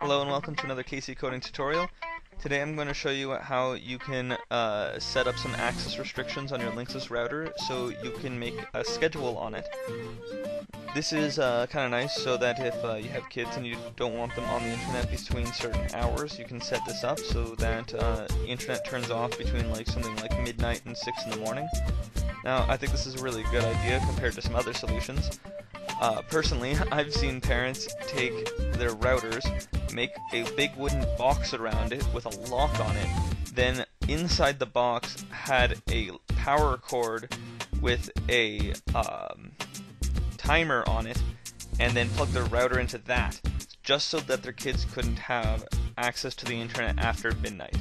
Hello and welcome to another KC coding tutorial. Today I'm going to show you how you can uh, set up some access restrictions on your Linksys router so you can make a schedule on it. This is uh, kind of nice so that if uh, you have kids and you don't want them on the internet between certain hours, you can set this up so that uh, the internet turns off between like something like midnight and 6 in the morning. Now, I think this is a really good idea compared to some other solutions. Uh, personally, I've seen parents take their routers, make a big wooden box around it with a lock on it, then inside the box had a power cord with a um, timer on it, and then plug their router into that, just so that their kids couldn't have access to the internet after midnight.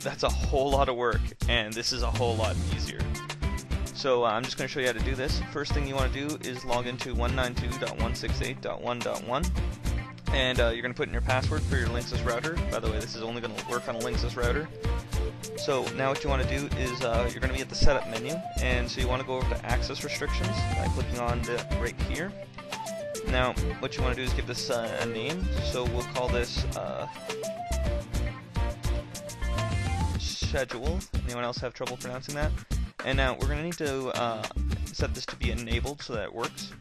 That's a whole lot of work, and this is a whole lot easier. So uh, I'm just going to show you how to do this. First thing you want to do is log into 192.168.1.1 and uh, you're going to put in your password for your Linksys router. By the way, this is only going to work on a Linksys router. So now what you want to do is uh, you're going to be at the setup menu and so you want to go over to access restrictions by clicking on the right here. Now what you want to do is give this uh, a name. So we'll call this uh, schedule. Anyone else have trouble pronouncing that? And now we're going to need to uh, set this to be enabled so that it works.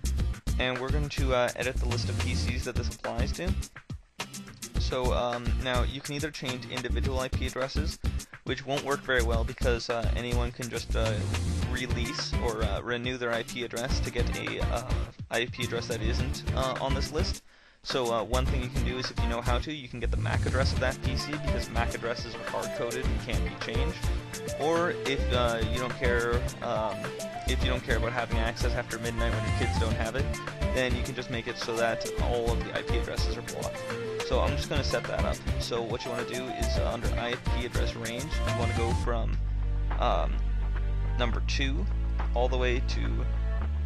And we're going to uh, edit the list of PCs that this applies to. So um, now you can either change individual IP addresses, which won't work very well because uh, anyone can just uh, release or uh, renew their IP address to get a uh, IP address that isn't on this list. So uh, one thing you can do is if you know how to, you can get the MAC address of that PC because MAC addresses are hard-coded and can't be changed. Or if uh, you don't care, um, if you don't care about having access after midnight when your kids don't have it, then you can just make it so that all of the IP addresses are blocked. So I'm just going to set that up. So what you want to do is uh, under IP address range, you want to go from um, number 2 all the way to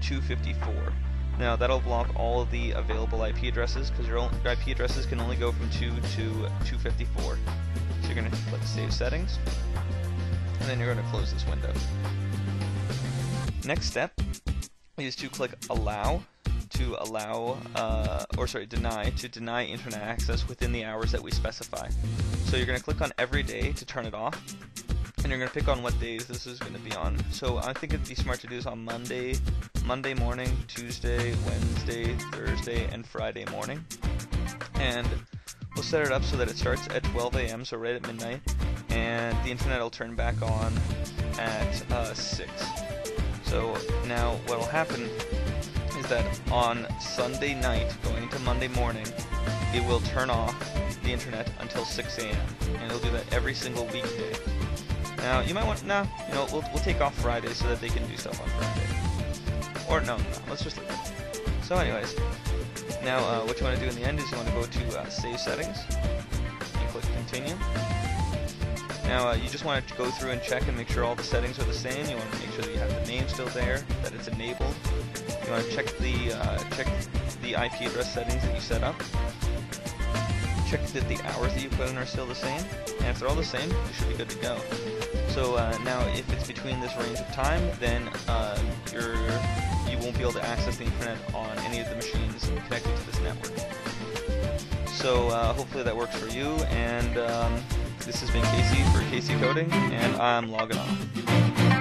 254. Now that'll block all the available IP addresses because your, your IP addresses can only go from 2 to 254. So you're going to click Save Settings, and then you're going to close this window. Next step is to click Allow to allow, uh, or sorry, deny, to deny internet access within the hours that we specify. So you're going to click on every day to turn it off, and you're to pick on what days this is to be on. So I think it'd be smart to do this on Monday, Monday morning, Tuesday, Wednesday, Thursday, and Friday morning. And we'll set it up so that it starts at 12 a.m., so right at midnight, and the internet will turn back on at uh, 6. So now what will happen is that on Sunday night, going into Monday morning, it will turn off the internet until 6 a.m. And it'll do that every single weekday. Now, you might want, no, you know, we'll, we'll take off Friday so that they can do stuff on Friday. Or, no, no, let's just leave it. So anyways, now uh, what you want to do in the end is you want to go to uh, Save Settings, and click Continue. Now uh, you just want to go through and check and make sure all the settings are the same. You want to make sure that you have the name still there, that it's enabled. You want to check the uh, check the IP address settings that you set up check that the hours that you put in are still the same, and if they're all the same, you should be good to go. So uh, now, if it's between this range of time, then uh, you're, you won't be able to access the internet on any of the machines connected to this network. So uh, hopefully that works for you, and um, this has been Casey for KC Coding, and I'm logging off.